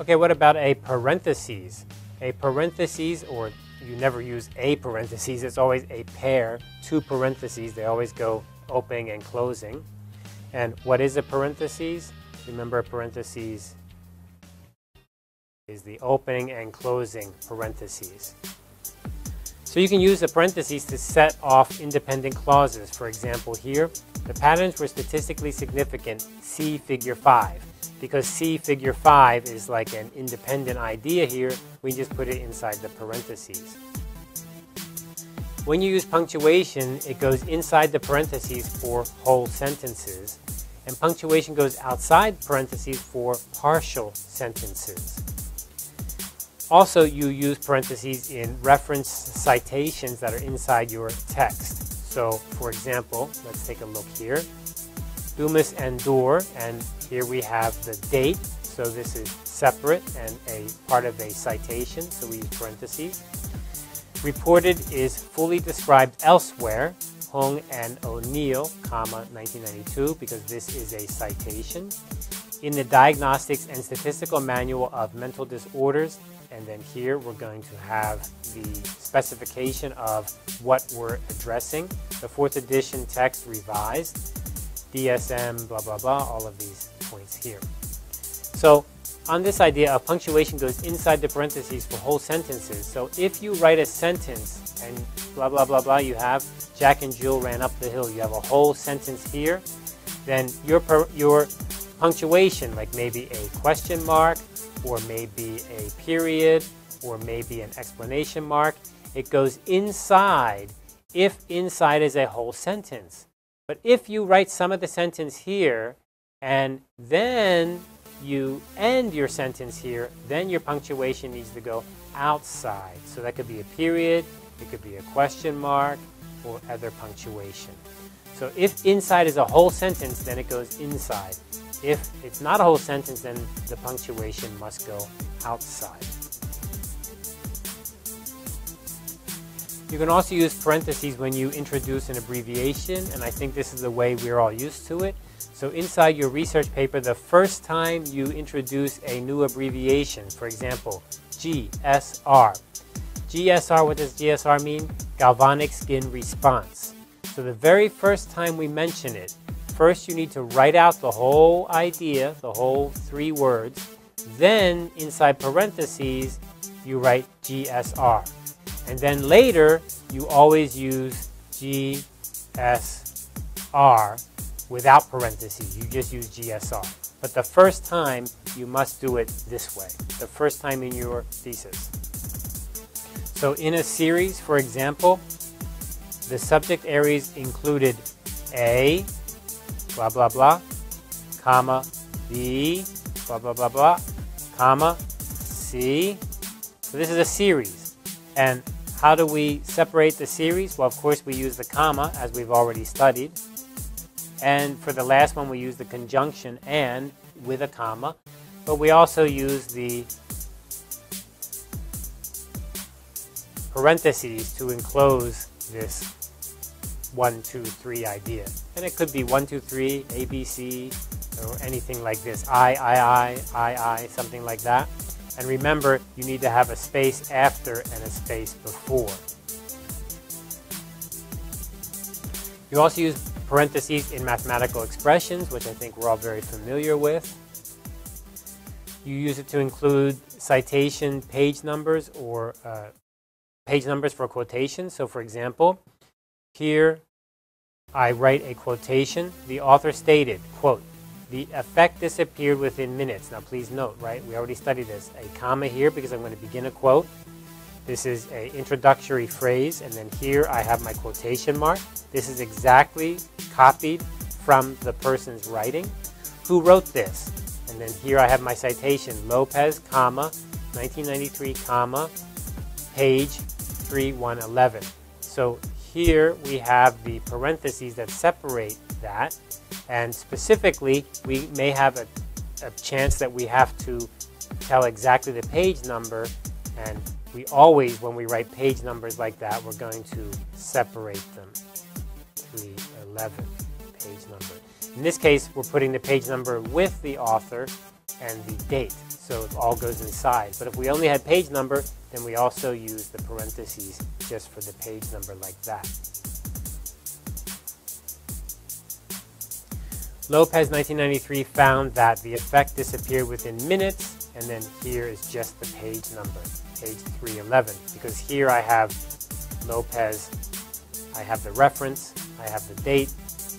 Okay, what about a parentheses? A parentheses, or you never use a parentheses, it's always a pair, two parentheses. They always go opening and closing. And what is a parentheses? Remember a parentheses is the opening and closing parentheses. So you can use the parentheses to set off independent clauses. For example, here, the patterns were statistically significant, see figure 5. Because C figure 5 is like an independent idea here, we just put it inside the parentheses. When you use punctuation, it goes inside the parentheses for whole sentences, and punctuation goes outside parentheses for partial sentences. Also, you use parentheses in reference citations that are inside your text. So, for example, let's take a look here. Dumas and Dor, and here we have the date. So this is separate and a part of a citation, so we use parentheses. Reported is fully described elsewhere, Hung and O'Neill, comma, 1992, because this is a citation. In the Diagnostics and Statistical Manual of Mental Disorders, and then here we're going to have the specification of what we're addressing. The fourth edition text revised, DSM, blah, blah, blah, all of these points here. So on this idea of punctuation goes inside the parentheses for whole sentences. So if you write a sentence and blah, blah, blah, blah, you have Jack and Jill ran up the hill. You have a whole sentence here. Then your, your punctuation, like maybe a question mark, or maybe a period, or maybe an explanation mark. It goes inside if inside is a whole sentence. But if you write some of the sentence here and then you end your sentence here, then your punctuation needs to go outside. So that could be a period, it could be a question mark, or other punctuation. So if inside is a whole sentence, then it goes inside. If it's not a whole sentence, then the punctuation must go outside. You can also use parentheses when you introduce an abbreviation, and I think this is the way we're all used to it. So inside your research paper, the first time you introduce a new abbreviation, for example, GSR. GSR, what does GSR mean? Galvanic skin response. So the very first time we mention it, First, you need to write out the whole idea, the whole three words. Then, inside parentheses, you write GSR. And then later, you always use GSR without parentheses. You just use GSR. But the first time, you must do it this way. The first time in your thesis. So in a series, for example, the subject areas included A, blah, blah, blah, comma, B, blah, blah, blah, blah, comma, C. So this is a series. And how do we separate the series? Well, of course, we use the comma, as we've already studied. And for the last one, we use the conjunction and with a comma. But we also use the parentheses to enclose this one, two, three idea. And it could be one, two, three, A, B, C, or anything like this. I, I, I, I, I, something like that. And remember, you need to have a space after and a space before. You also use parentheses in mathematical expressions, which I think we're all very familiar with. You use it to include citation page numbers or uh, page numbers for quotations. So for example, here, I write a quotation. The author stated, quote, the effect disappeared within minutes. Now please note, right, we already studied this. A comma here because I'm going to begin a quote. This is an introductory phrase, and then here I have my quotation mark. This is exactly copied from the person's writing. Who wrote this? And then here I have my citation, Lopez, comma, 1993, comma, page 3111. So here we have the parentheses that separate that. And specifically, we may have a, a chance that we have to tell exactly the page number. And we always, when we write page numbers like that, we're going to separate them. 311 page number. In this case, we're putting the page number with the author and the date. So it all goes inside. But if we only had page number, then we also use the parentheses just for the page number like that. Lopez 1993 found that the effect disappeared within minutes, and then here is just the page number, page 311. Because here I have Lopez, I have the reference, I have the date,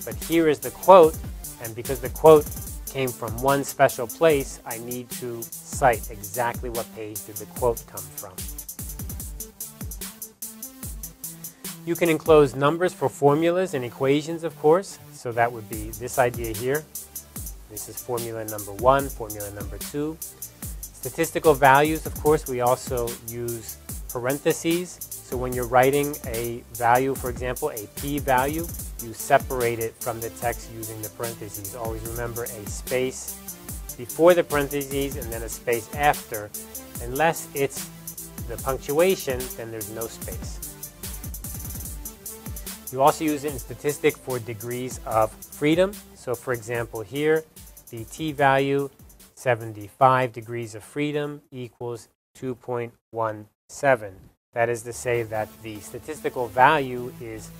but here is the quote, and because the quote came from one special place, I need to cite exactly what page did the quote come from. You can enclose numbers for formulas and equations, of course. So that would be this idea here. This is formula number one, formula number two. Statistical values, of course, we also use parentheses. So when you're writing a value, for example, a p-value, you separate it from the text using the parentheses. Always remember a space before the parentheses and then a space after. Unless it's the punctuation, then there's no space. You also use it in statistic for degrees of freedom. So for example here, the t-value, 75 degrees of freedom equals 2.17. That is to say that the statistical value is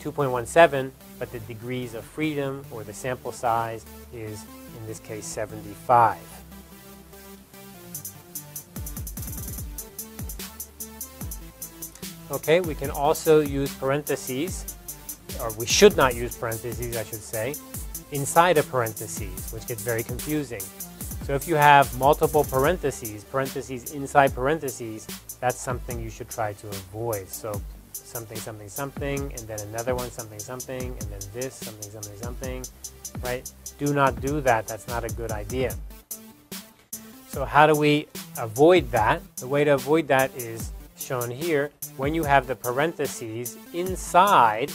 2.17, but the degrees of freedom or the sample size is, in this case, 75. Okay, we can also use parentheses, or we should not use parentheses, I should say, inside of parentheses, which gets very confusing. So if you have multiple parentheses, parentheses inside parentheses, that's something you should try to avoid. So something, something, something, and then another one, something, something, and then this, something, something, something, right? Do not do that. That's not a good idea. So how do we avoid that? The way to avoid that is shown here, when you have the parentheses inside,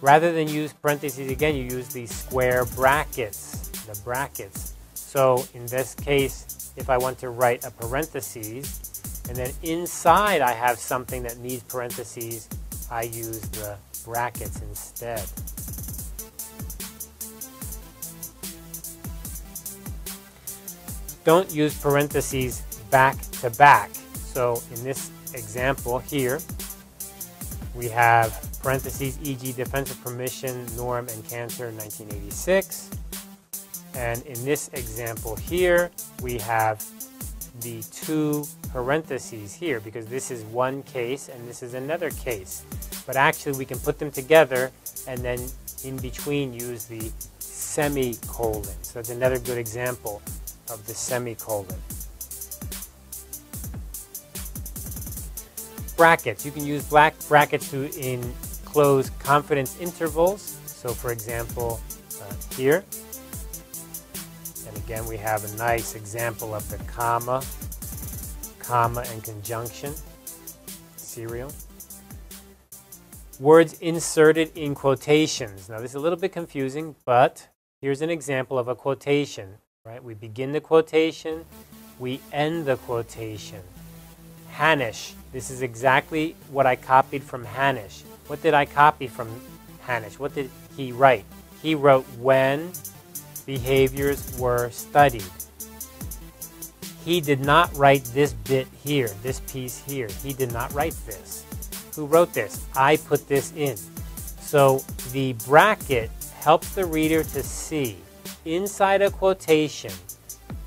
rather than use parentheses again, you use the square brackets, the brackets. So in this case, if I want to write a parentheses, and then inside I have something that needs parentheses, I use the brackets instead. Don't use parentheses back to back. So in this example here, we have parentheses, e.g. defensive pessimism, Norem, and Cantor 1986. And in this example here, we have the two parentheses here because this is one case and this is another case. But actually we can put them together and then in between use the semicolon. So that's another good example of the semicolon. brackets. You can use black brackets to enclose confidence intervals. So for example, uh, here, again we have a nice example of the comma, comma and conjunction, serial. Words inserted in quotations. Now this is a little bit confusing, but here's an example of a quotation, right? We begin the quotation, we end the quotation. Hanisch. This is exactly what I copied from Hanisch. What did I copy from Hanisch? What did he write? He wrote when behaviors were studied. He did not write this bit here, this piece here. He did not write this. Who wrote this? I put this in. So the bracket helps the reader to see inside a quotation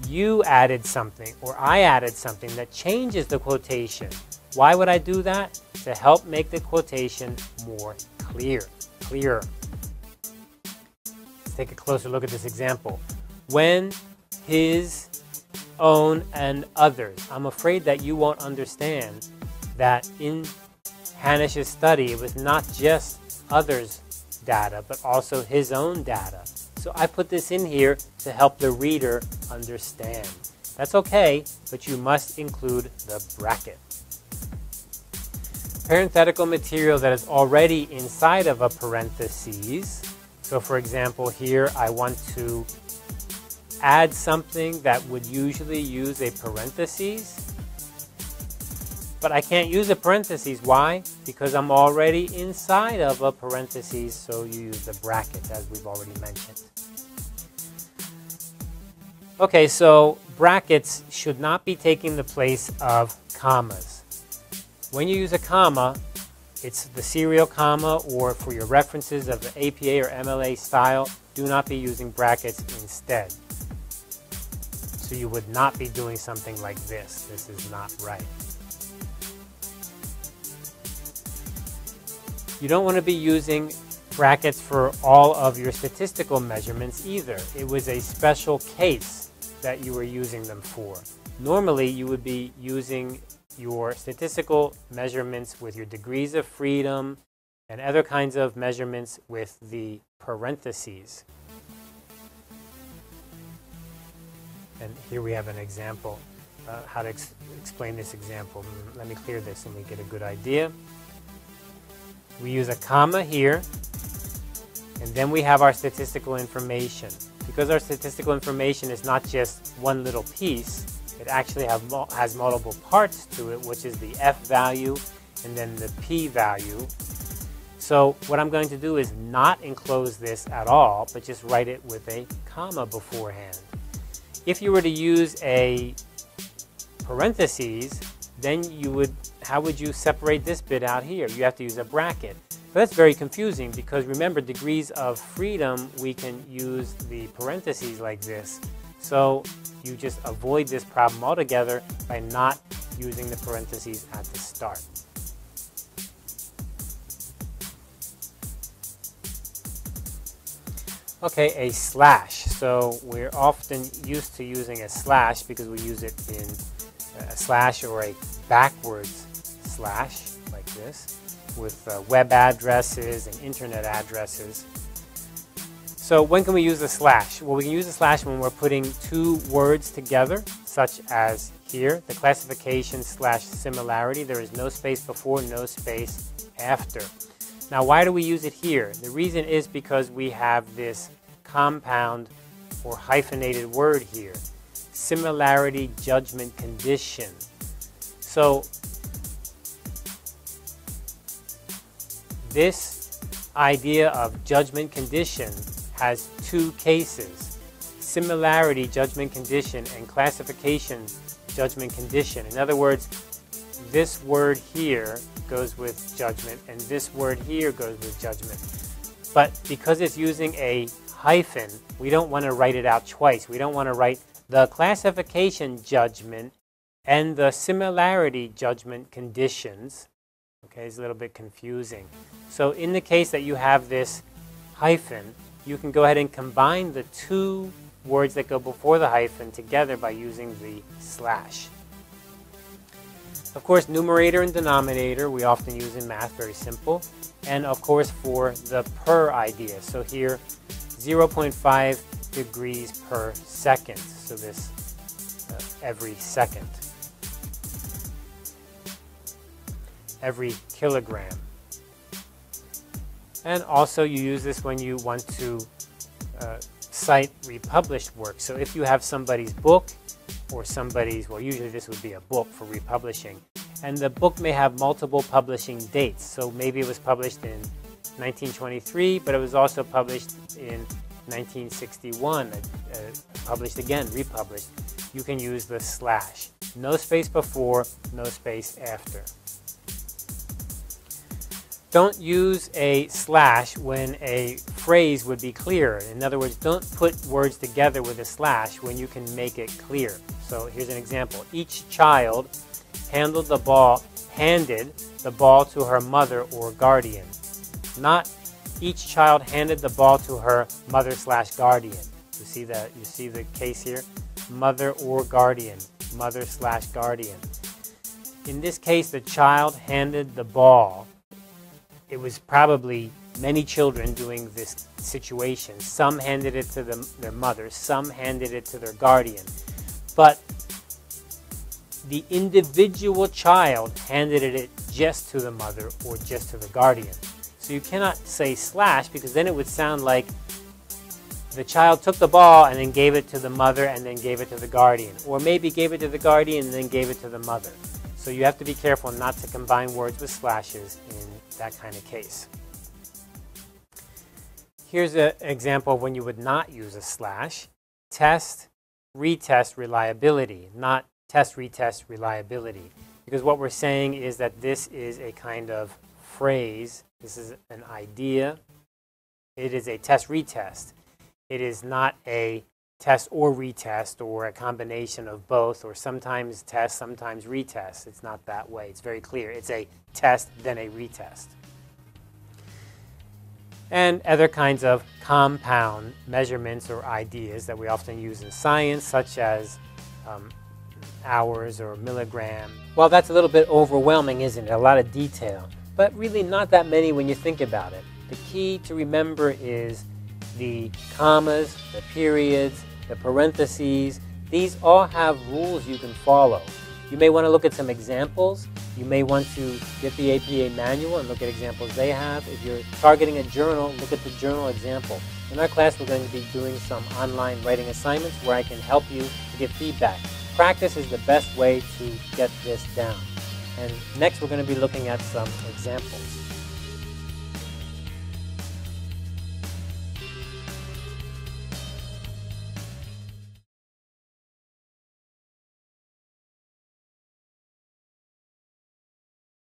you added something or I added something that changes the quotation. Why would I do that? To help make the quotation more clear, clearer. Take a closer look at this example. When his own and others. I'm afraid that you won't understand that in Hanisch's study, it was not just others' data, but also his own data. So I put this in here to help the reader understand. That's okay, but you must include the bracket. Parenthetical material that is already inside of a parentheses. So for example, here I want to add something that would usually use a parentheses. But I can't use a parentheses. Why? Because I'm already inside of a parentheses, so you use the brackets as we've already mentioned. Okay, so brackets should not be taking the place of commas. When you use a comma, it's the serial comma or for your references of the APA or MLA style, do not be using brackets instead. So you would not be doing something like this. This is not right. You don't want to be using brackets for all of your statistical measurements either. It was a special case that you were using them for. Normally, you would be using your statistical measurements with your degrees of freedom and other kinds of measurements with the parentheses. And here we have an example, uh, how to ex explain this example. Mm, let me clear this and we get a good idea. We use a comma here, and then we have our statistical information. Because our statistical information is not just one little piece, it actually have, has multiple parts to it, which is the F value and then the P value. So what I'm going to do is not enclose this at all, but just write it with a comma beforehand. If you were to use a parentheses, then you would, how would you separate this bit out here? You have to use a bracket. But that's very confusing because remember degrees of freedom, we can use the parentheses like this. So you just avoid this problem altogether by not using the parentheses at the start. Okay, a slash. So we're often used to using a slash because we use it in a slash or a backwards slash like this with uh, web addresses and internet addresses. So when can we use a slash? Well, we can use a slash when we're putting two words together, such as here, the classification slash similarity. There is no space before, no space after. Now, why do we use it here? The reason is because we have this compound or hyphenated word here, similarity judgment condition. So this idea of judgment condition has two cases, similarity judgment condition and classification judgment condition. In other words, this word here goes with judgment and this word here goes with judgment. But because it's using a hyphen, we don't want to write it out twice. We don't want to write the classification judgment and the similarity judgment conditions. Okay, it's a little bit confusing. So in the case that you have this hyphen, you can go ahead and combine the two words that go before the hyphen together by using the slash. Of course, numerator and denominator we often use in math, very simple. And of course for the per idea. So here, 0.5 degrees per second. So this uh, every second. Every kilogram. And also you use this when you want to uh, cite republished work. So if you have somebody's book or somebody's, well usually this would be a book for republishing, and the book may have multiple publishing dates. So maybe it was published in 1923, but it was also published in 1961, uh, uh, published again, republished. You can use the slash. No space before, no space after. Don't use a slash when a phrase would be clear. In other words, don't put words together with a slash when you can make it clear. So here's an example. Each child handled the ball, handed the ball to her mother or guardian. Not each child handed the ball to her mother slash guardian. You see that? You see the case here? Mother or guardian. Mother slash guardian. In this case, the child handed the ball it was probably many children doing this situation. Some handed it to them, their mother, some handed it to their guardian. But the individual child handed it just to the mother or just to the guardian. So you cannot say slash because then it would sound like the child took the ball and then gave it to the mother and then gave it to the guardian. Or maybe gave it to the guardian and then gave it to the mother. So you have to be careful not to combine words with slashes in that kind of case. Here's an example of when you would not use a slash. Test retest reliability, not test retest reliability. Because what we're saying is that this is a kind of phrase, this is an idea, it is a test retest. It is not a test or retest or a combination of both or sometimes test, sometimes retest. It's not that way. It's very clear. It's a test, then a retest. And other kinds of compound measurements or ideas that we often use in science, such as um, hours or milligram. Well, that's a little bit overwhelming, isn't it? A lot of detail, but really not that many when you think about it. The key to remember is the commas, the periods, the parentheses. These all have rules you can follow. You may want to look at some examples. You may want to get the APA manual and look at examples they have. If you're targeting a journal, look at the journal example. In our class, we're going to be doing some online writing assignments where I can help you to get feedback. Practice is the best way to get this down. And next, we're going to be looking at some examples.